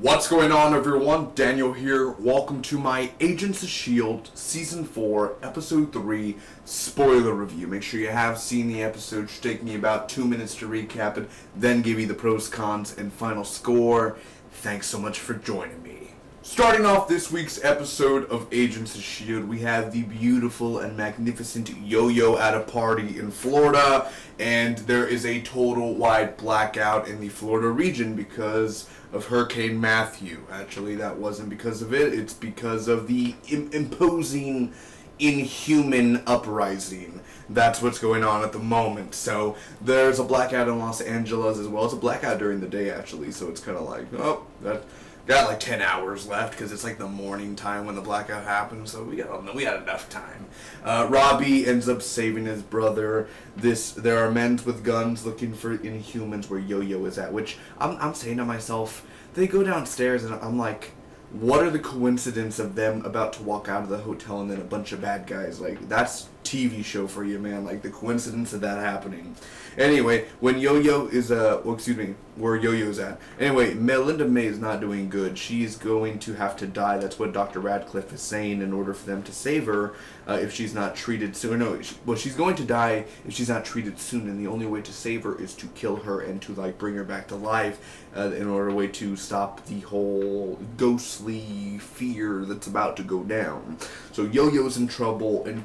What's going on, everyone? Daniel here. Welcome to my Agents of S.H.I.E.L.D. Season 4, Episode 3 spoiler review. Make sure you have seen the episode. It should take me about two minutes to recap it, then give you the pros, cons, and final score. Thanks so much for joining me. Starting off this week's episode of Agents of S.H.I.E.L.D., we have the beautiful and magnificent Yo-Yo at a party in Florida, and there is a total wide blackout in the Florida region because of Hurricane Matthew. Actually, that wasn't because of it, it's because of the Im- imposing inhuman uprising. That's what's going on at the moment. So there's a blackout in Los Angeles as well. It's a blackout during the day, actually, so it's kind of like, oh, that got like 10 hours left because it's like the morning time when the blackout happens so we got we had enough time. Uh, robbie ends up saving his brother. This there are men with guns looking for inhumans where yo-yo is at which i'm, I'm saying to myself they go downstairs and i'm like what are the coincidence of them about to walk out of the hotel and then a bunch of bad guys? Like that's TV show for you, man. Like the coincidence of that happening. Anyway, when Yo-Yo is uh, well, excuse me, where Yo-Yo's at. Anyway, Melinda May is not doing good. She's going to have to die. That's what Dr. Radcliffe is saying. In order for them to save her, uh, if she's not treated soon. No, she, well, she's going to die if she's not treated soon. And the only way to save her is to kill her and to like bring her back to life. Uh, in order way to stop the whole ghostly fear that's about to go down. So Yo-Yo's in trouble, and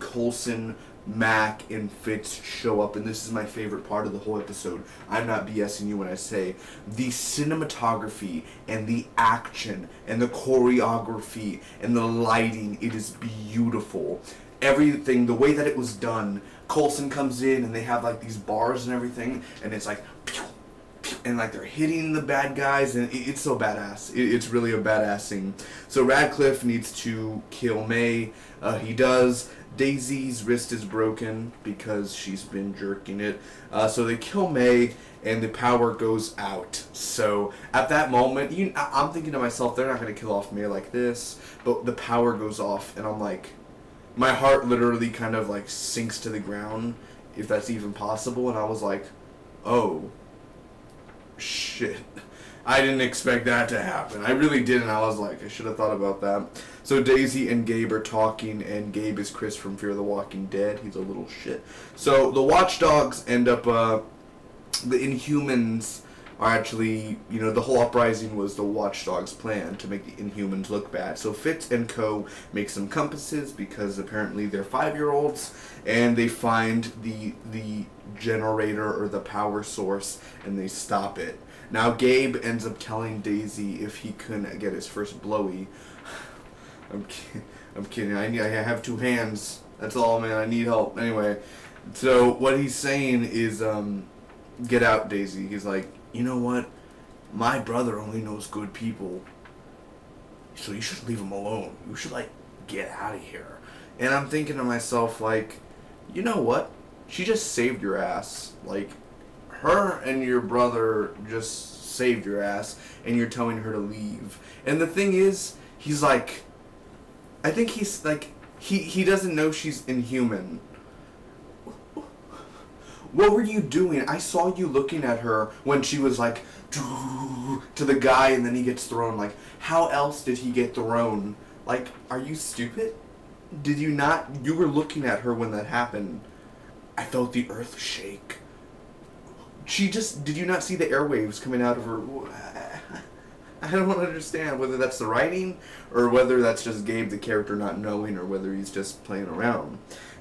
Mac and Fitz show up, and this is my favorite part of the whole episode. I'm not BSing you when I say the cinematography and the action and the choreography and the lighting. It is beautiful. Everything, the way that it was done. Coulson comes in and they have like these bars and everything, and it's like. And like they're hitting the bad guys, and it's so badass. It's really a badass scene. So Radcliffe needs to kill May. Uh, he does Daisy's wrist is broken because she's been jerking it. Uh, so they kill May, and the power goes out. So at that moment, you, I'm thinking to myself, they're not going to kill off May like this, but the power goes off, and I'm like, my heart literally kind of like sinks to the ground, if that's even possible. And I was like, oh, shit. I didn't expect that to happen. I really didn't. I was like, I should have thought about that. So Daisy and Gabe are talking, and Gabe is Chris from Fear of the Walking Dead. He's a little shit. So the Watchdogs end up, uh, the Inhumans are actually, you know, the whole uprising was the Watchdogs' plan to make the Inhumans look bad. So Fitz and Co. make some compasses because apparently they're five-year-olds, and they find the the generator or the power source, and they stop it. Now Gabe ends up telling Daisy if he couldn't get his first blowy. I'm, I'm kidding. I need. I have two hands. That's all, man. I need help. Anyway, so what he's saying is, um, get out, Daisy. He's like, you know what? My brother only knows good people. So you should leave him alone. You should like get out of here. And I'm thinking to myself, like, you know what? She just saved your ass. Like, her and your brother just saved your ass and you're telling her to leave. And the thing is, he's like I think he's like he he doesn't know she's inhuman. What were you doing? I saw you looking at her when she was like to the guy and then he gets thrown. Like, how else did he get thrown? Like, are you stupid? Did you not? You were looking at her when that happened. I felt the earth shake she just did you not see the airwaves coming out of her I don't understand whether that's the writing or whether that's just Gabe the character not knowing or whether he's just playing around.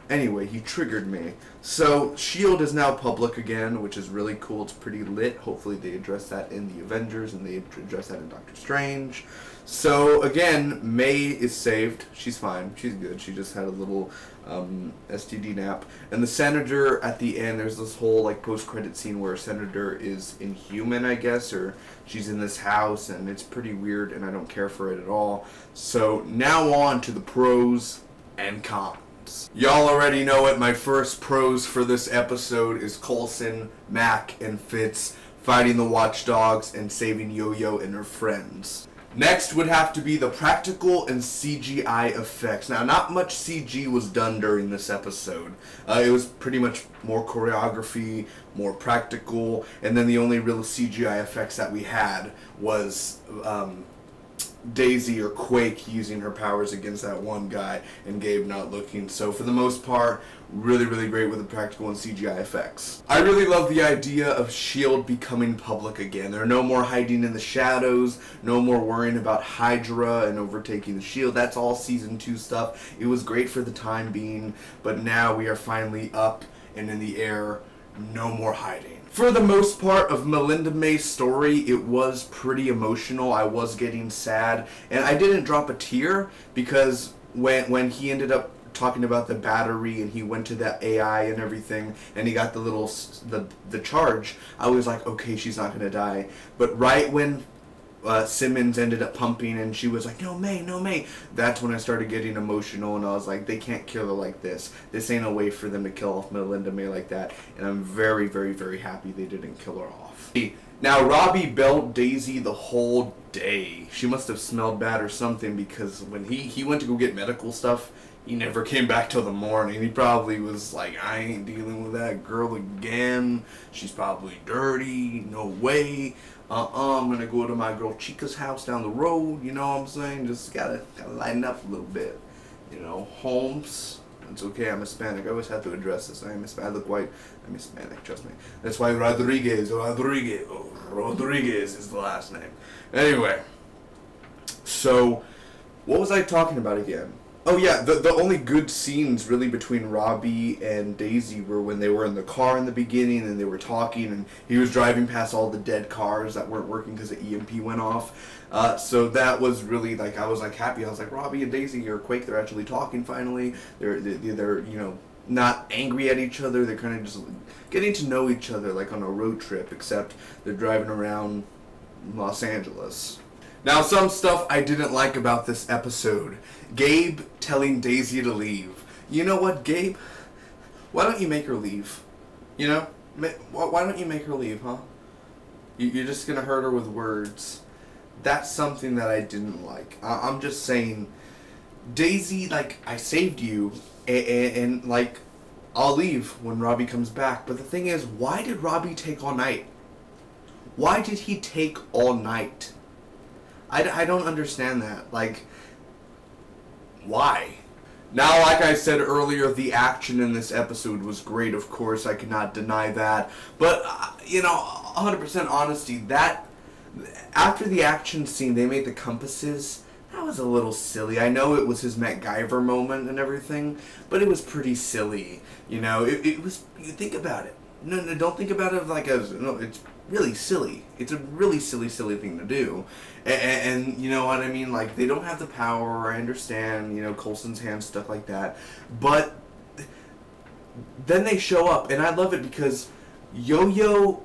Anyway, he triggered me. So, S.H.I.E.L.D. is now public again, which is really cool. It's pretty lit. Hopefully they address that in the Avengers and they address that in Doctor Strange. So, again, May is saved. She's fine. She's good. She just had a little um, STD nap. And the Senator, at the end, there's this whole, like, post-credit scene where a Senator is inhuman, I guess, or she's in this house, and it's pretty weird, and I don't care for it at all. So, now on to the pros and cons. Y'all already know it. My first pros for this episode is Coulson, Mac, and Fitz fighting the watchdogs and saving Yo-Yo and her friends. Next would have to be the practical and CGI effects. Now, not much CG was done during this episode. Uh, it was pretty much more choreography, more practical, and then the only real CGI effects that we had was um, Daisy or Quake using her powers against that one guy and Gabe not looking. So for the most part, really, really great with the practical and CGI effects. I really love the idea of S.H.I.E.L.D. becoming public again. There are no more hiding in the shadows, no more worrying about Hydra and overtaking the S.H.I.E.L.D. That's all Season 2 stuff. It was great for the time being, but now we are finally up and in the air. No more hiding for the most part of Melinda May's story, it was pretty emotional. I was getting sad, and I didn't drop a tear because when when he ended up talking about the battery and he went to the AI and everything and he got the little the the charge, I was like, okay, she's not gonna die. But right when uh, Simmons ended up pumping, and she was like, "No, May, no, May." That's when I started getting emotional, and I was like, "They can't kill her like this. This ain't a way for them to kill off Melinda May like that." And I'm very, very, very happy they didn't kill her off. Now, Robbie belled Daisy the whole day. She must have smelled bad or something because when he he went to go get medical stuff, he never came back till the morning. He probably was like, I ain't dealing with that girl again. She's probably dirty. No way uh-uh, I'm gonna go to my girl Chica's house down the road, you know what I'm saying? Just gotta, gotta lighten up a little bit. You know, Holmes, it's okay, I'm Hispanic. I always have to address this. I am Hispanic. I look white. I'm Hispanic, trust me. That's why Rodriguez, Rodriguez, oh, Rodriguez is the last name. Anyway, so, what was I talking about again? Oh yeah, the the only good scenes really between Robbie and Daisy were when they were in the car in the beginning and they were talking and he was driving past all the dead cars that weren't working because the EMP went off. Uh, so that was really like I was like happy. I was like Robbie and Daisy or Quake, they're actually talking finally. They're they're, they're you know not angry at each other. They're kind of just getting to know each other like on a road trip, except they're driving around Los Angeles. Now, some stuff I didn't like about this episode. Gabe telling Daisy to leave. You know what, Gabe? Why don't you make her leave? You know? Why don't you make her leave, huh? You're just gonna hurt her with words. That's something that I didn't like. I'm just saying, Daisy, like, I saved you, and, like, I'll leave when Robbie comes back. But the thing is, why did Robbie take all night? Why did he take all night? I, I don't understand that. Like, why? Now, like I said earlier, the action in this episode was great, of course, I cannot deny that. But, uh, you know, 100% honesty, that, after the action scene, they made the compasses, that was a little silly. I know it was his MacGyver moment and everything, but it was pretty silly, you know, it, it was, you think about it. No, no, don't think about it like as, no, it's really silly. It's a really silly, silly thing to do. And, and, you know what I mean? Like, they don't have the power. I understand, you know, Coulson's hand, stuff like that. But then they show up, and I love it because Yo-Yo,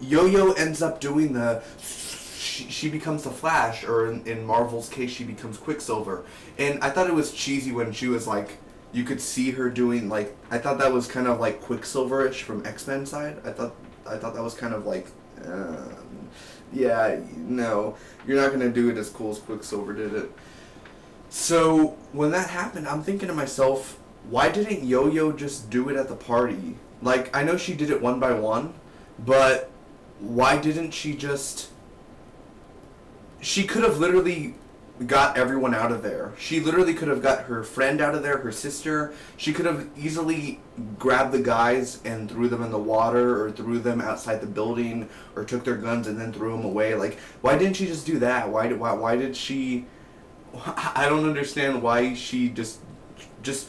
Yo-Yo ends up doing the she, she becomes the Flash, or in, in Marvel's case, she becomes Quicksilver. And I thought it was cheesy when she was like, you could see her doing like, I thought that was kind of like Quicksilverish from X Men side. I thought I thought that was kind of like, um, yeah, no, you're not gonna do it as cool as Quicksilver did it. So when that happened, I'm thinking to myself, why didn't Yo-Yo just do it at the party? Like I know she did it one by one, but why didn't she just? She could have literally got everyone out of there. She literally could have got her friend out of there, her sister. She could have easily grabbed the guys and threw them in the water or threw them outside the building or took their guns and then threw them away. Like, why didn't she just do that? Why did why, why did she I don't understand why she just just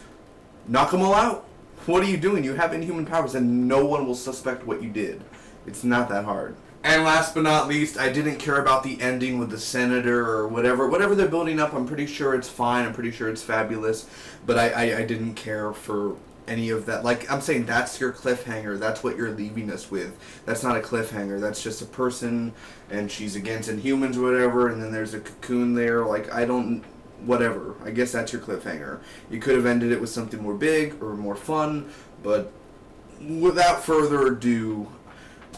knock them all out. What are you doing? You have inhuman powers and no one will suspect what you did. It's not that hard. And last but not least, I didn't care about the ending with the senator or whatever. Whatever they're building up, I'm pretty sure it's fine. I'm pretty sure it's fabulous. But I, I, I didn't care for any of that. Like, I'm saying that's your cliffhanger. That's what you're leaving us with. That's not a cliffhanger. That's just a person and she's against inhumans or whatever. And then there's a cocoon there. Like, I don't whatever. I guess that's your cliffhanger. You could have ended it with something more big or more fun, but without further ado,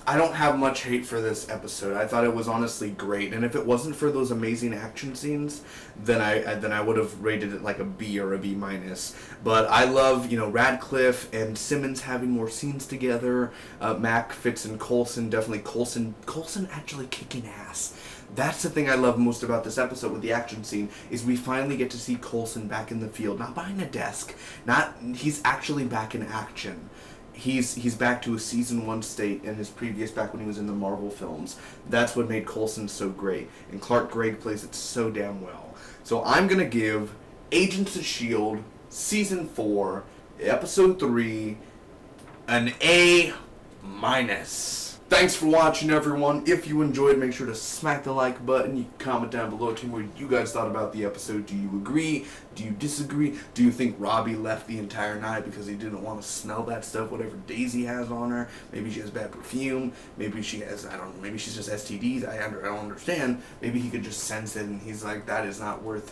I don't have much hate for this episode. I thought it was honestly great, and if it wasn't for those amazing action scenes, then I then I would have rated it like a B or a B minus. But I love you know Radcliffe and Simmons having more scenes together. Uh, Mac, Fitz, and Coulson definitely Coulson Coulson actually kicking ass. That's the thing I love most about this episode with the action scene is we finally get to see Coulson back in the field, not behind a desk, not he's actually back in action. He's he's back to a season one state in his previous back when he was in the Marvel films. That's what made Coulson so great, and Clark Gregg plays it so damn well. So I'm gonna give Agents of Shield season four, episode three, an A minus. Thanks for watching, everyone. If you enjoyed, make sure to smack the like button. You comment down below, tell me what you guys thought about the episode. Do you agree? Do you disagree? Do you think Robbie left the entire night because he didn't want to smell that stuff, whatever Daisy has on her? Maybe she has bad perfume. Maybe she has, I don't know, maybe she's just STDs. I, under, I don't understand. Maybe he could just sense it and he's like, that is not worth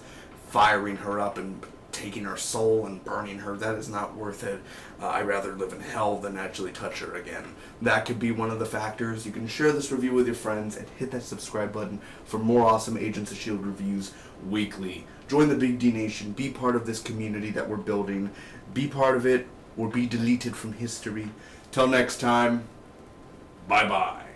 firing her up and taking her soul and burning her. That is not worth it. Uh, I'd rather live in hell than actually touch her again. That could be one of the factors. You can share this review with your friends and hit that subscribe button for more awesome Agents of S.H.I.E.L.D. reviews weekly. Join the Big D Nation. Be part of this community that we're building. Be part of it or be deleted from history. Till next time, bye bye.